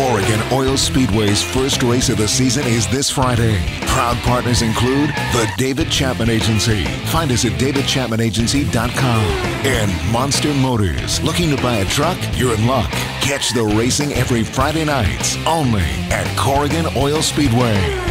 Corrigan Oil Speedway's first race of the season is this Friday. Proud partners include the David Chapman Agency. Find us at davidchapmanagency.com. And Monster Motors. Looking to buy a truck? You're in luck. Catch the racing every Friday nights only at Corrigan Oil Speedway.